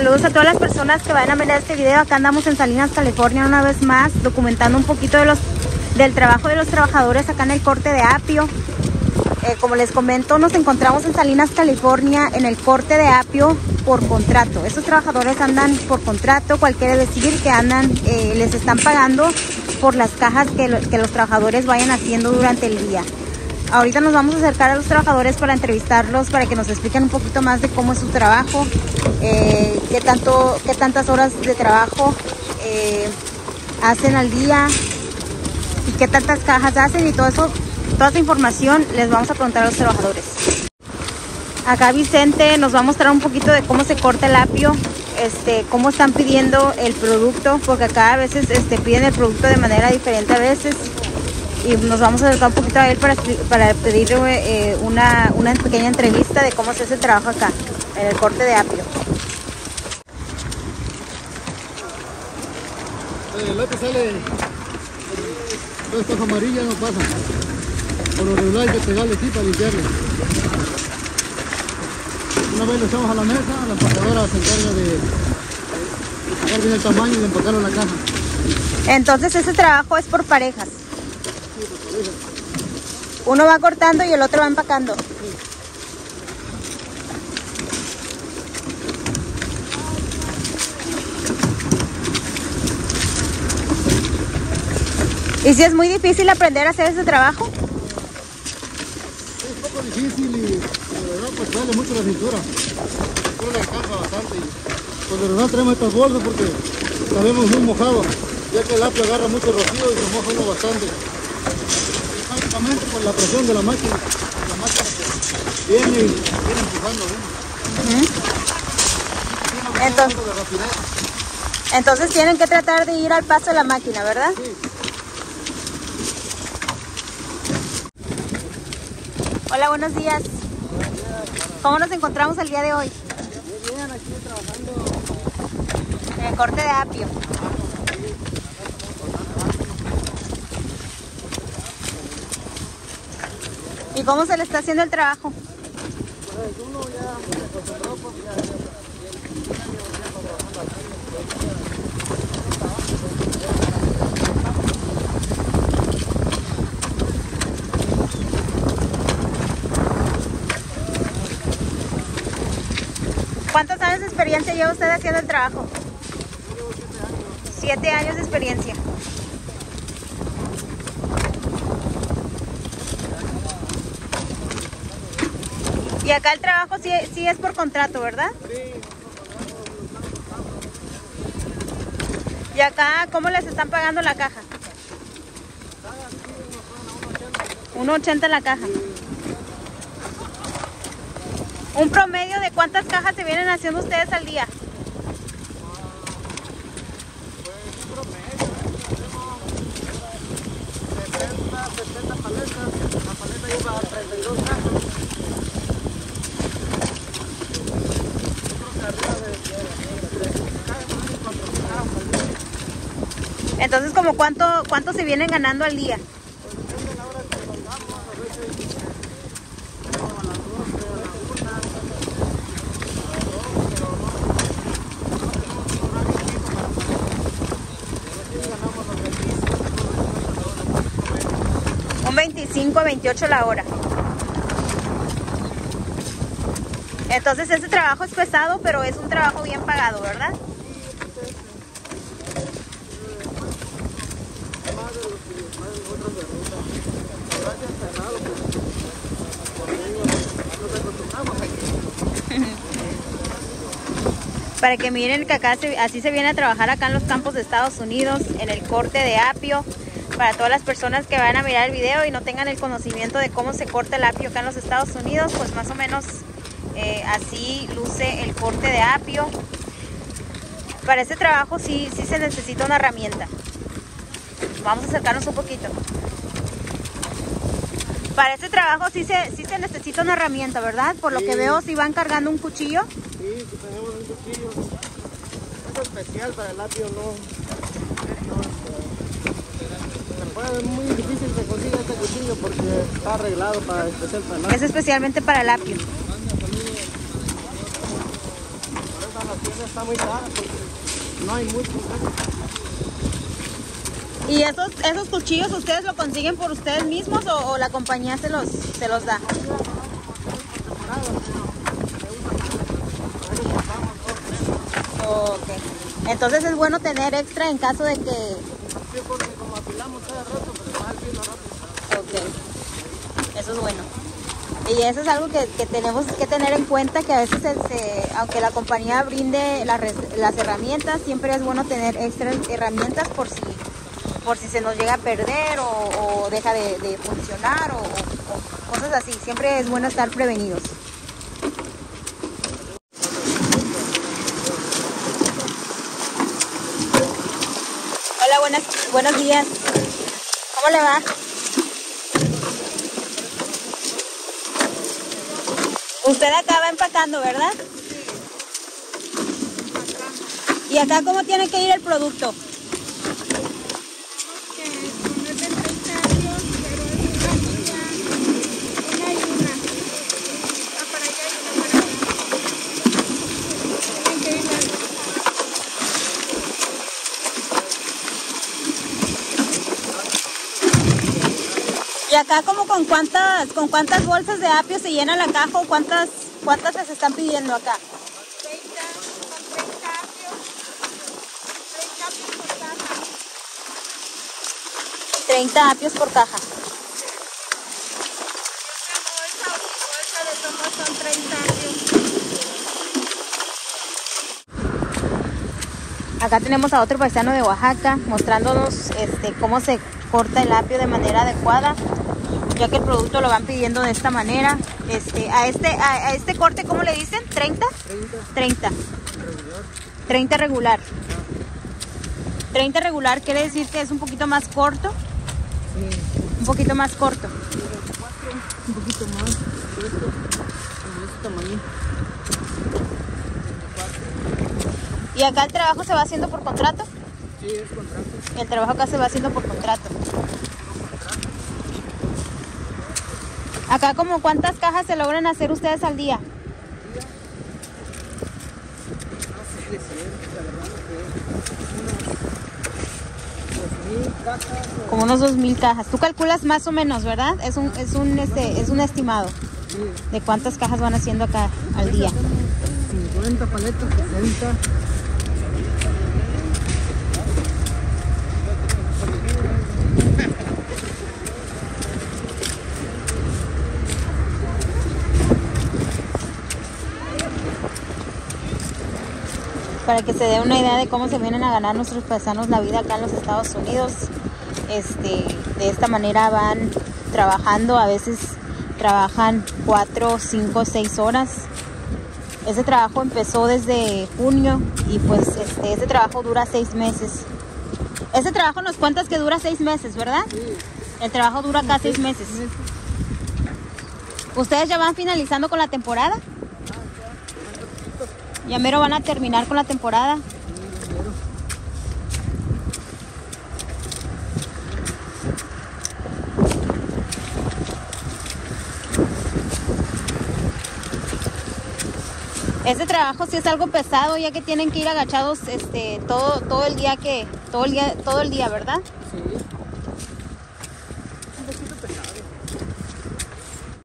Saludos a todas las personas que van a ver este video. Acá andamos en Salinas, California una vez más, documentando un poquito de los, del trabajo de los trabajadores acá en el corte de apio. Eh, como les comento, nos encontramos en Salinas, California, en el corte de apio por contrato. Estos trabajadores andan por contrato, cual quiere decir que andan, eh, les están pagando por las cajas que, que los trabajadores vayan haciendo durante el día. Ahorita nos vamos a acercar a los trabajadores para entrevistarlos, para que nos expliquen un poquito más de cómo es su trabajo, eh, qué, tanto, qué tantas horas de trabajo eh, hacen al día y qué tantas cajas hacen y todo eso, toda esa información les vamos a preguntar a los trabajadores. Acá Vicente nos va a mostrar un poquito de cómo se corta el apio, este, cómo están pidiendo el producto, porque acá a veces este, piden el producto de manera diferente a veces y nos vamos a acercar un poquito a él para, para pedirle eh, una, una, pequeña entrevista de cómo se hace el trabajo acá, en el corte de apio. El lote sale, dos cajas amarillas no pasa. Por lo regular hay que pegarle aquí para limpiarle. Una vez lo echamos a la mesa, la empacadora se encarga de sacar bien el tamaño y de empacarlo en la caja. Entonces ese trabajo es por parejas. Uno va cortando y el otro va empacando. ¿Y si es muy difícil aprender a hacer ese trabajo? Es un poco difícil y la verdad pues sale mucho la cintura. Pero le alcanza bastante y pues de verdad traemos estas bolsas porque la vemos muy mojado, ya que el apio agarra mucho rocío y se moja uno bastante por la presión de la máquina. La máquina que viene viene empujando. ¿eh? Entonces, entonces tienen que tratar de ir al paso de la máquina, ¿verdad? Sí. Hola, buenos días. ¿Cómo nos encontramos el día de hoy? Muy bien, aquí trabajando. En el corte de apio. ¿Y cómo se le está haciendo el trabajo? ¿Cuántos años de experiencia lleva usted haciendo el trabajo? Siete años de experiencia. Y acá el trabajo sí, sí es por contrato, ¿verdad? Y acá, ¿cómo les están pagando la caja? 1.80 la caja. ¿Un promedio de cuántas cajas se vienen haciendo ustedes al día? Pues 70 paletas, la paleta lleva 32 cajas. Entonces, como cuánto, cuánto se vienen ganando al día? Un 25 a 28 la hora. Entonces ese trabajo es pesado, pero es un trabajo bien pagado, ¿verdad? Para que miren que acá así se viene a trabajar acá en los campos de Estados Unidos, en el corte de apio. Para todas las personas que van a mirar el video y no tengan el conocimiento de cómo se corta el apio acá en los Estados Unidos, pues más o menos eh, así luce el corte de apio. Para este trabajo sí, sí se necesita una herramienta. Vamos a acercarnos un poquito. Para este trabajo sí se, sí se necesita una herramienta, ¿verdad? Por lo que veo, si van cargando un cuchillo. Sí, si tenemos un cuchillo. Es especial para el apio, no. no es muy difícil que consiga este cuchillo porque está arreglado para especial para el Es especialmente para el apio. apio. carne está muy cara porque no hay mucho. ¿Y esos, esos cuchillos ustedes lo consiguen por ustedes mismos o, la compañía se los, se los da? Ok. Entonces es bueno tener extra en caso de que... Sí, porque como apilamos cada rato, pues más rápido. Ok. Eso es bueno. Y eso es algo que, que tenemos que tener en cuenta, que a veces, se- aunque la compañía brinde las las herramientas, siempre es bueno tener extra herramientas por si, por si se nos llega a perder o, o deja de, de funcionar o, cosas así. Siempre es bueno estar prevenidos. Hola, buenas, buenos días. ¿Cómo le va? Usted acaba empacando, ¿verdad? ¿Y acá cómo tiene que ir el producto? Acá como con cuántas con cuántas bolsas de apio se llena la caja o cuántas cuántas les están pidiendo acá? 30 apios por caja. Acá tenemos a otro paisano de Oaxaca mostrándonos este, cómo se corta el apio de manera adecuada, ya que el producto lo van pidiendo de esta manera. Este, a, este, a, este corte, ¿cómo le dicen? ¿30? 30. 30 regular. 30 regular quiere decir que es un poquito más corto. Un poquito más corto. Un poquito más este. Y acá el trabajo se va haciendo por contrato. Contrato. El trabajo acá se va haciendo por contrato. Acá como cuántas cajas se logran hacer ustedes al día. No sé decir, la verdad que unos 2.000 cajas o Como unos 2000 cajas. Tú calculas más o menos, ¿verdad? Es un, es un, este, es un estimado de cuántas cajas van haciendo acá al día. 50 paletas, 60. Para que se dé una idea de cómo se vienen a ganar nuestros paisanos la vida acá en los Estados Unidos. Este, de esta manera van trabajando, a veces trabajan 4, 5, 6 horas. Ese trabajo empezó desde junio y pues este, ese trabajo dura 6 meses. Ese trabajo nos cuentas que dura 6 meses, ¿verdad? Sí, El trabajo dura acá 6 meses. ¿Ustedes ya van finalizando con la temporada? Ya mero van a terminar con la temporada. Ese trabajo sí es algo pesado, ya que tienen que ir agachados este todo todo el día que todo el día todo el día, ¿verdad?